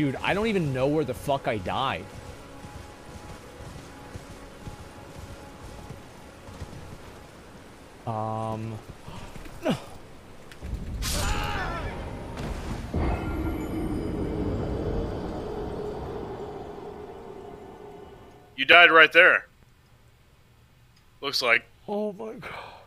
Dude, I don't even know where the fuck I died. Um... You died right there. Looks like. Oh my god.